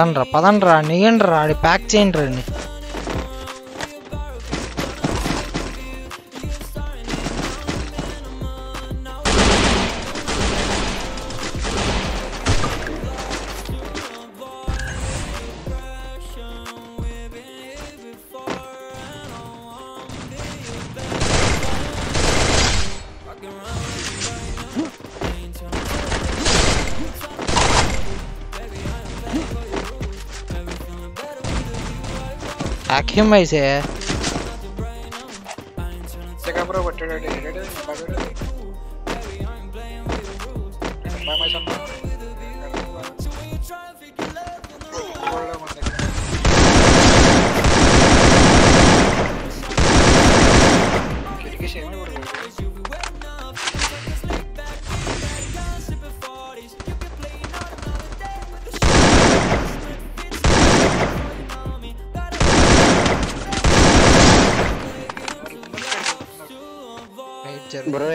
పదండ్రా పదండ్రా నీయండ్రా ఆడి ప్యాక్ చేయండి రండి Aqui, mas é. Vai mais a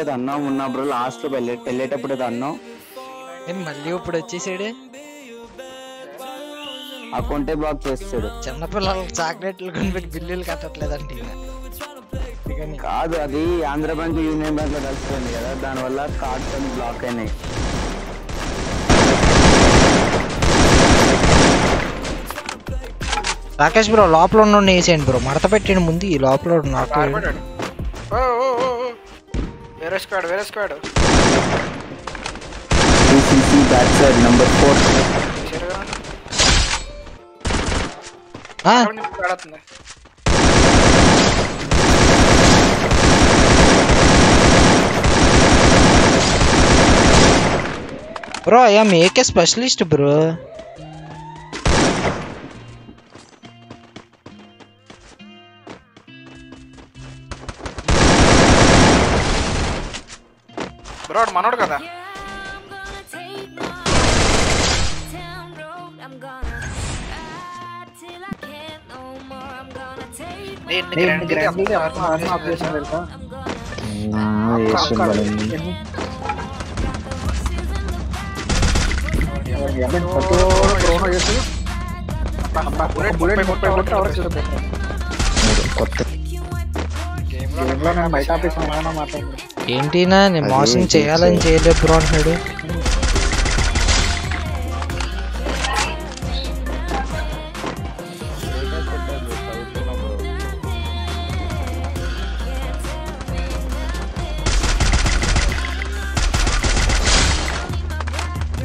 ఏదో అన్నాం ఉన్నా బ్రో లాస్ట్లో వెళ్ళే వెళ్ళేటప్పుడు ఏదో అన్నాం? మళ్ళీ ఇప్పుడు వచ్చేసాడు. అకౌంటే బ్లాక్ చేస్తాడు. చిన్నపిల్లలకు చాక్లెట్లు కొనిపెట్టి బిల్లులు కట్టట్లేదండి కాదు అది ఆంధ్ర బ్యాంక్ యూనియన్ బ్యాంక్లో కలిసిపోయింది కదా దానివల్ల కార్డ్స్ అన్ని బ్లాక్ అయినాయి. రాకేష్ బ్రో లోపల ఉన్న వేసేయండి బ్రో మడత పెట్టండి ముందు ఈ లోపల ఉన్న నాకు కార్పడాడు ఓ. ఓ ఓ ఓ వేరే స్క్వాడ్ వేరే squad CCC back side number four చేరుగా ఆ, ఆడుతుంది bro I'm AK specialist bro bro వాడు మనోడు కదా ఎన్ని గ్రాండ్ ఇది ఆపరేషన్ పెడతా ఏంటినా నేను మోసం చేయాలని చేయలేదు బ్రో అంటున్నాడు.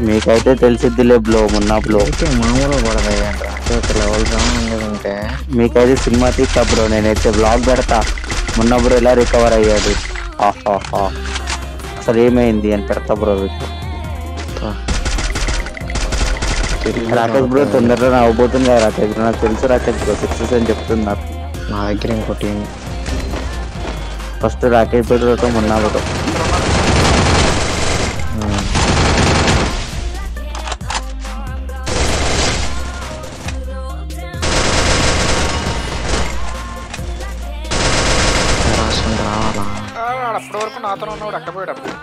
మీకైతే తెలిసిద్దిలే బ్లో మొన్న బ్లో మామూలుగా ఉంటే మీకైతే సినిమా తీస్తా బ్రో నేనైతే బ్లాగ్ పెడతా. మొన్న బ్రో ఎలా రికవర్ అయ్యాడు? అసలు ఏమైంది అని పెడతా బ్రో వీటిలో రాకేష్ బ్రో తొందరలో అవ్వబోతుంది కదా రాకేష్ బ్రో నాకు తెలుసు రాకేష్ బ్రో సక్సెస్ అని చెప్తున్నారు. నా దగ్గర ఇంకోటి ఫస్ట్ రాకేష్ బ్రోతో మొన్న బ్రో అప్పటి వరకు నాతో ఉన్నవాడు అక్కడ పోయాడు అప్పుడు.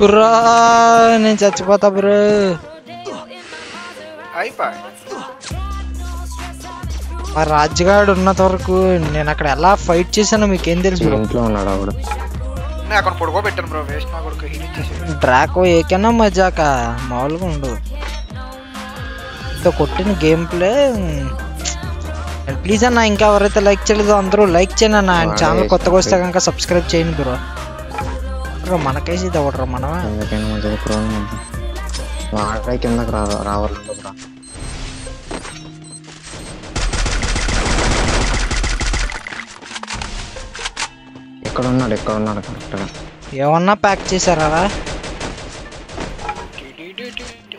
బ్రో నేను చచ్చిపోతా బ్రో. అయిపోయి మా రాజుగాడు ఉన్నంత వరకు నేను అక్కడ ఎలా ఫైట్ చేశానో మీకేం తెలుసు బ్రో? ఇంట్లో ఉన్నాడు ఆవిడ. నేను అక్కడ పడుకోబెట్టాను బ్రో వేస్ట్ నా కొడుకు హీల్ ఇచ్చేసి. డ్రాకో ఏకైనా మజాక? మామూలుగా ఉండు ఇంత కొట్టిన గేమ్ ప్లే ప్లీజ్ అన్న ఇంకా ఎవరైతే లైక్ చేయలేదో అందరూ లైక్ చేయండి అన్న. ఆయన వాడే ఛానల్ కొత్తగా వస్తే. కనుక సబ్స్క్రైబ్ చేయండి బ్రో. బ్రో మనకేసి ఇది అవ్వడరా మనమే? వాడే కిందకి రా రావాలంటే బ్రో. ఇక్కడ ఉన్నాడు ఇక్కడ ఉన్నాడు కరెక్ట్గా ఏమన్నా ప్యాక్ చేశారా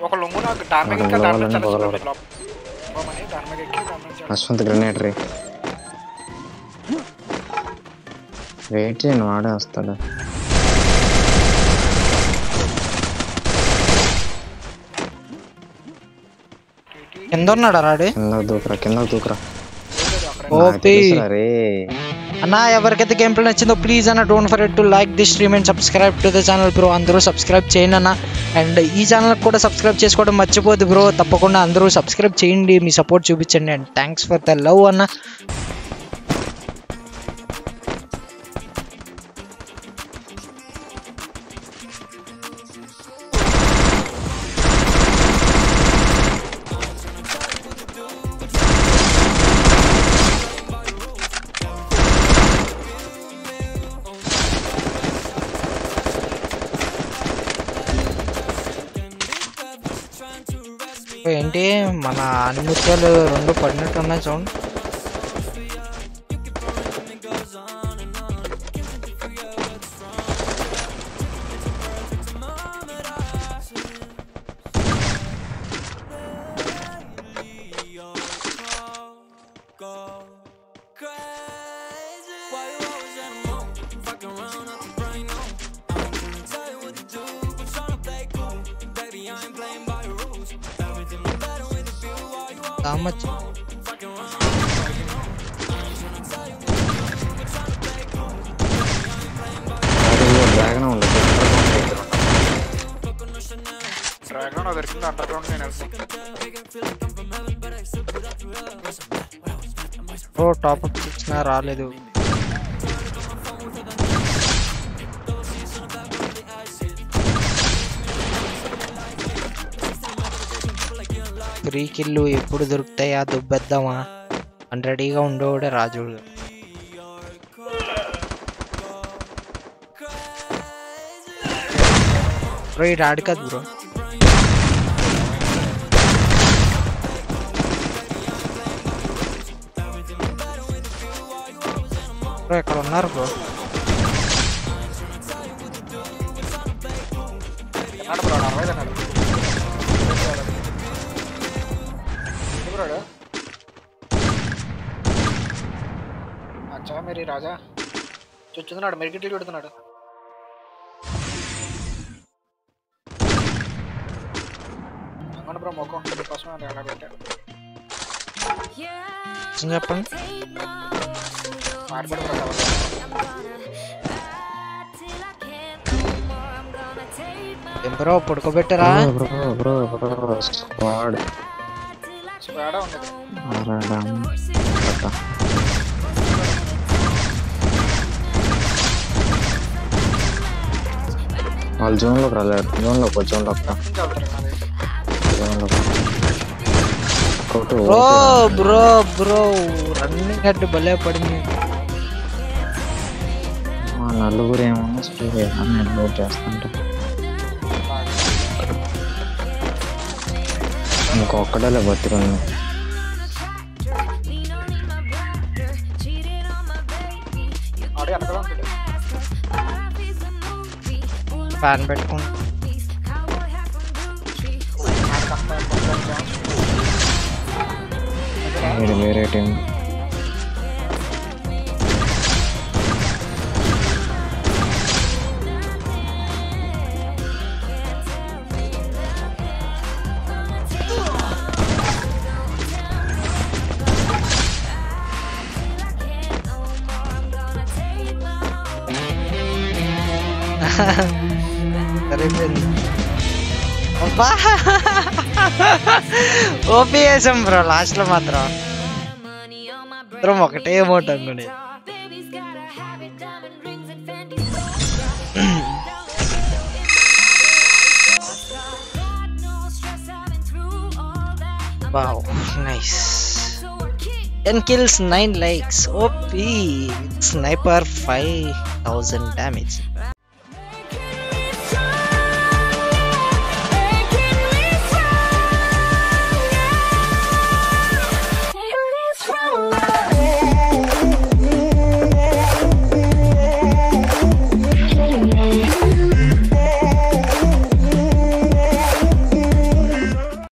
ఒక లొంగు నాకు డార్మేగ్ ఇంకా చాలా అశ్వంత్ గ్రెనేటరీ వెయిట్ చేయండి వాడే వస్తాడు కింద ఉన్నాడా రాడు? కిందకు దూకురా కిందకు దూకురా. ఓపి. రే. అన్న ఎవరికైతే గేమ్ ప్లే నచ్చిందో ప్లీజ్ అన్న don't for to like the stream and subscribe to the channel bro అందరూ సబ్స్క్రైబ్ చేయండి అన్న. అండ్ ఈ ఛానల్ కూడా సబ్స్క్రైబ్ చేసుకోవడం మర్చిపోద్దు బ్రో తప్పకుండా అందరూ సబ్స్క్రైబ్ చేయండి. మీ సపోర్ట్ చూపించండి. And thanks for the love అన్న. ఏంటి? మన అనిముత్యాలు రెండు పడినట్టు ఉన్నాయి సౌండ్. డ్రాగన్ దొరికింది అండర్ గ్రౌండ్ నేను ఓ టాప్ అప్. ఇచ్చినా రాలేదు. ఫ్రీ కిల్లు ఎప్పుడు దొరుకుతాయా? దుబ్బెద్దామా? అని రెడీగా ఉండేవాడే రాజుడు. బ్రో ఈ రాడు కాదు బ్రో. బ్రో ఇక్కడ ఉన్నారు బ్రో. బ్రో. బ్రోడు అచ్చా మరి రాజా. చూస్తున్నాడు మెరికెట్లు పెడుతున్నాడు అవును బ్రో మొక్కం కోసం అలా పెట్టాడు చెప్పండి. Bro పడుకోబెట్టారా? Bro bro bro squad. స్క్వాడా ఉంది ఆరాడం వాళ్ళు జోన్లోకి రాలేరు. జోన్లోకి పో జోన్లోకి జోన్లోకి కొట్టు bro bro bro running head భలే పడింది. మా నలుగురు ఏమన్నా స్టే నేను లోడ్ చేస్తుంటా. ఇంకొక్కడలే బతికుంది ఆడే వెనకాల ఉంటాడు ఫ్యాన్ పెట్టుకుని ఆడికంతా కొంచెం ఛాన్స్ వీడు వేరే టీం సరే అయిపోయింది అబ్బా ఓపీ వేసాం బ్రో లాస్ట్ లో మాత్రం మాత్రం ఒకటే అమౌంట్ అనుకునే wow nice ten kills nine likes OP sniper five thousand damage